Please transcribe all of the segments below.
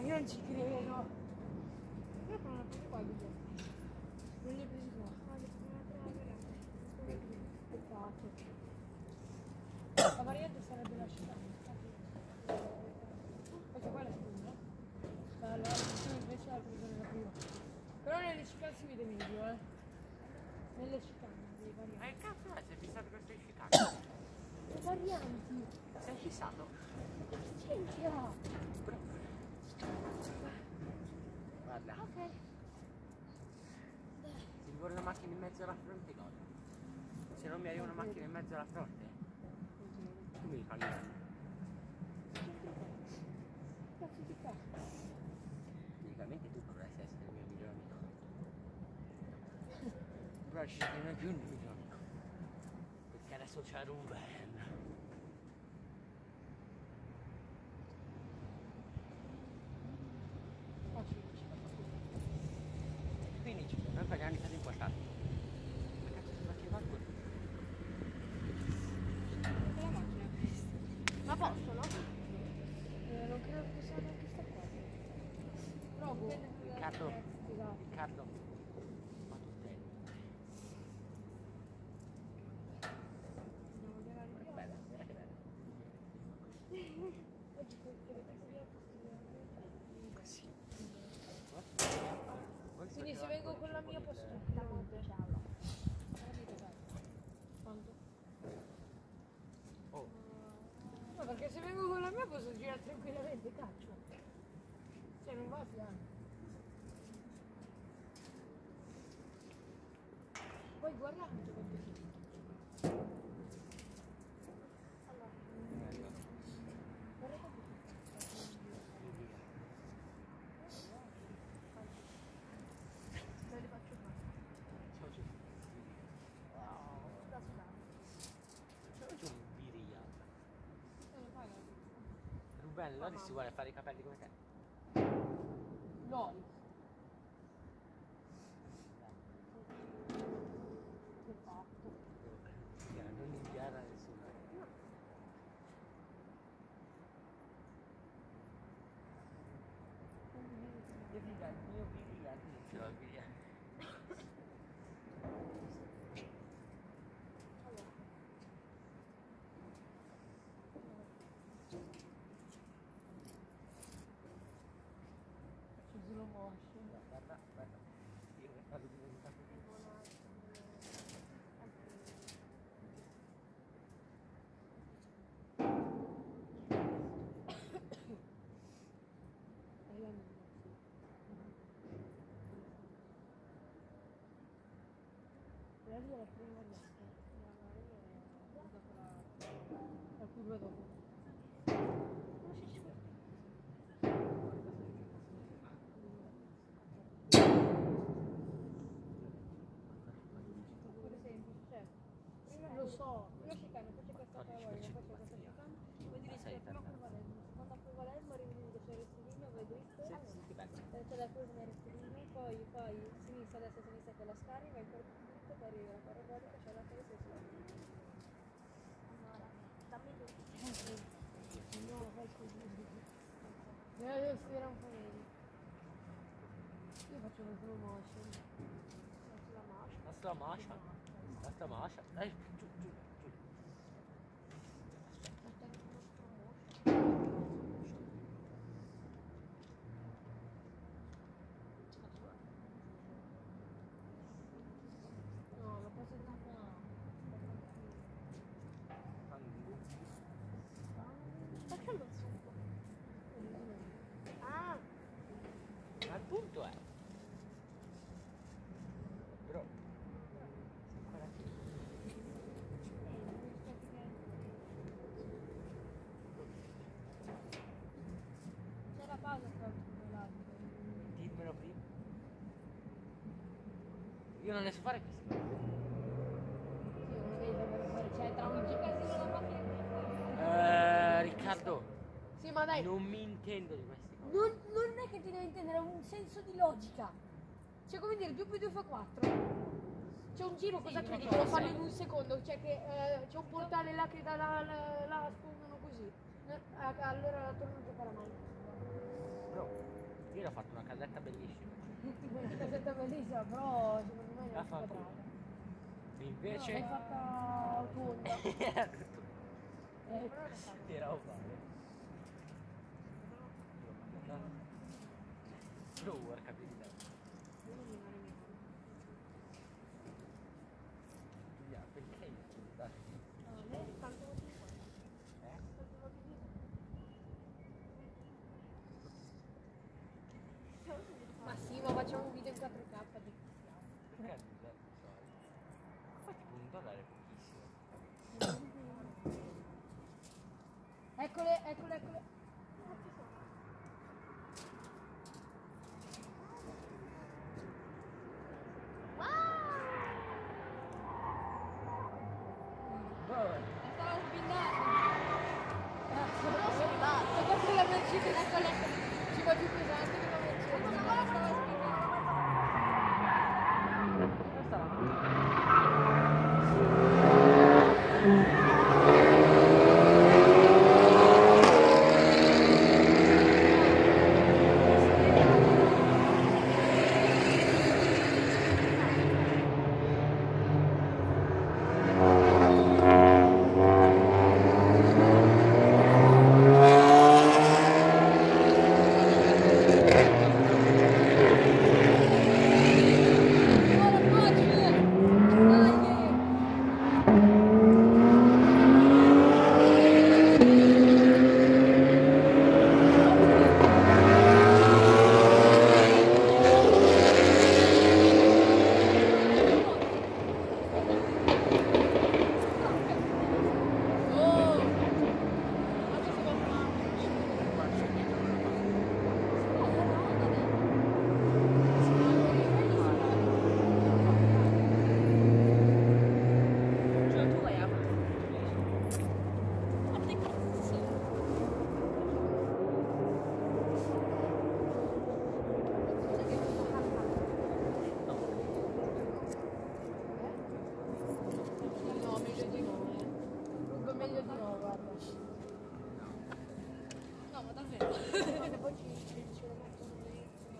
Io non ci credo. Io non ho preso qua, Guido. Non li ho presi qua. Peccato. La variante sarebbe la città. Questa qua è la seconda. La, la sezione invece la prima. Però nelle città si vede meglio, eh. Nelle città, nelle Ma varianti. che cazzo è? Sei fissato con queste Chicago? Le varianti. Sei fissato? C'entra. Guarda, Ok. se mi vuole una macchina in mezzo alla fronte cosa? Se non mi arriva una macchina in mezzo alla fronte, tu mi paghi danno. Tecnicamente tu dovresti essere il mio migliore amico. Però ci sei più il migliore amico. Perché adesso c'è Ruben. Facile. 15, noi paghiamo i stati impostati. Ma cazzo si fa che va quello? Anche la macchina è questa. Ma posso, no? Eh, non credo che sia neanche sta qua. Provo. Riccardo. Esatto. Riccardo. Ma tu sei. Andiamo a vedere È la bella, guarda che bella. Oggi quelle Sì. Quindi se vengo con la mia posso tranquillamente. Quanto? Oh, No, perché se vengo con la mia posso girare tranquillamente, caccio. Cioè non va a fianco. Poi guarda quanto quanto è Allora, bello. guarda quanto Te li faccio fare. Ciao Giù. Wow, da sudare. Ciao Giù, birria. Te lo fai la Ruben, Lodi si vuole fare i capelli come te. LOL. Che fatto? Non inviare a nessuno. Io dica, il mio birria, non ce l'ho il birria. Allora. Faccio slow motion. Guarda, guarda. Io mi farò diventare È la mia, sì. È la prima. Dopo la... la curva dopo. Cioè, lo so, prima cercando, poi c'è questa parola, poi c'è questa cercando, poi di Sei rischio, prima curva destra, seconda curva destra, arrivi che c'è il rettilineo, vai dritto, c'è la curva nel rettilineo, poi fai sinistra, destra, sinistra con la scarica, vai per dritto, poi arrivi alla parabolica, c'è la testa e sulla Dammi No, fai così. Devo devo studiare un po' meglio. Io faccio una slow motion. Faccio la marcia. La slow motion. La slow motion. Dai, giù, giù, giù. Aspetta che uno slow motion. No, lo posso fare qua. Perché lo sugo? Ah, Ma il punto è... Bro. sei ancora qui. C'è la pausa tra l'altro. Dimmelo prima. Io non ne so fare fare. Cioè, tra un macchina e Eh, Riccardo, Sì, ma dai. non mi intendo di queste cose. Non, non è che ti devi intendere, è un senso di logica. Cioè, come dire, 2 più 2 fa 4. C'è un giro, cosa Sì, credi che lo fanno in un secondo? Cioè, che eh, c'è un portale là che da là, là, là spuntano così. Eh, allora torno a giocare a mano. ho fatto una casetta bellissima. Una casetta bellissima, però La fa quadrata. E No, invece l'hai fatta tonda. era tutto Eh, era uguale. Però work abilità.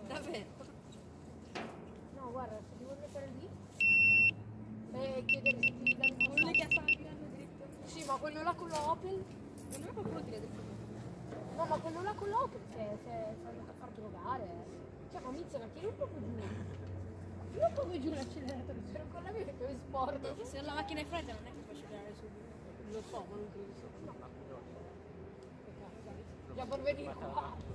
Davvero. No, guarda, se ti vuoi mettere lì e chiedere se ti danno Quello lì che stanno tirando dritto. Sì, ma quello là con l'Opel? Non è proprio dire dritto. No, ma quello là con l'Opel, se, se, se andato a far drogare. Cioè, ma Mizza, ma tieni un po' più giù. Tieni un po' più giù l'acceleratore, c'era ancora mio che è sport. Se la macchina è in fretta non è che puoi accelerare subito. Lo so, ma non credo sia così. Peccato, dai. Già per venire qua.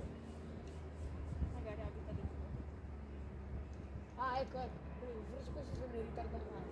आयकर police कोशिश मेरी तरफ़